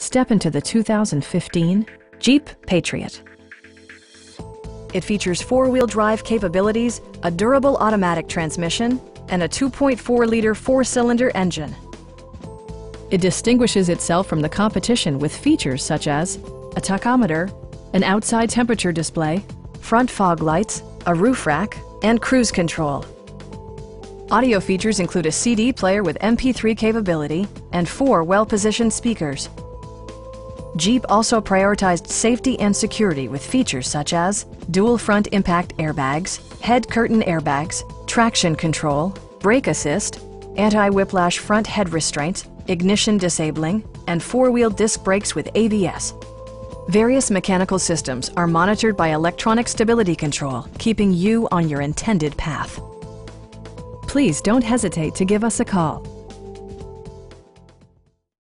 Step into the 2015 Jeep Patriot. It features four-wheel drive capabilities, a durable automatic transmission, and a 2.4-liter four-cylinder engine. It distinguishes itself from the competition with features such as a tachometer, an outside temperature display, front fog lights, a roof rack, and cruise control. Audio features include a CD player with MP3 capability and four well-positioned speakers. Jeep also prioritized safety and security with features such as dual front impact airbags, head curtain airbags, traction control, brake assist, anti-whiplash front head restraints, ignition disabling, and four-wheel disc brakes with ABS. Various mechanical systems are monitored by electronic stability control, keeping you on your intended path. Please don't hesitate to give us a call.